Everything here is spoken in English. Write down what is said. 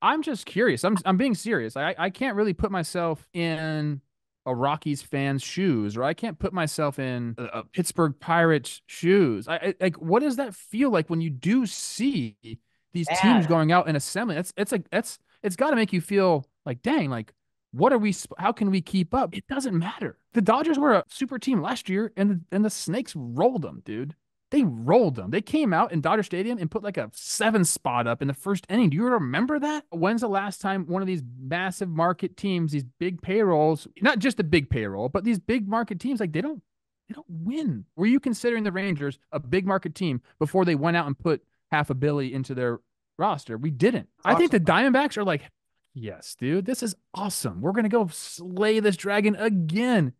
I'm just curious. I'm I'm being serious. I I can't really put myself in a Rockies fan's shoes, or I can't put myself in a, a Pittsburgh Pirates shoes. I, I, like what does that feel like when you do see these Man. teams going out and assembling? That's it's like that's it's got to make you feel like dang, like what are we? How can we keep up? It doesn't matter. The Dodgers were a super team last year, and the, and the Snakes rolled them, dude. They rolled them. They came out in Dodger Stadium and put like a seven spot up in the first inning. Do you remember that? When's the last time one of these massive market teams, these big payrolls, not just the big payroll, but these big market teams, like they don't they don't win. Were you considering the Rangers a big market team before they went out and put half a billy into their roster? We didn't. Awesome. I think the Diamondbacks are like, yes, dude, this is awesome. We're gonna go slay this dragon again.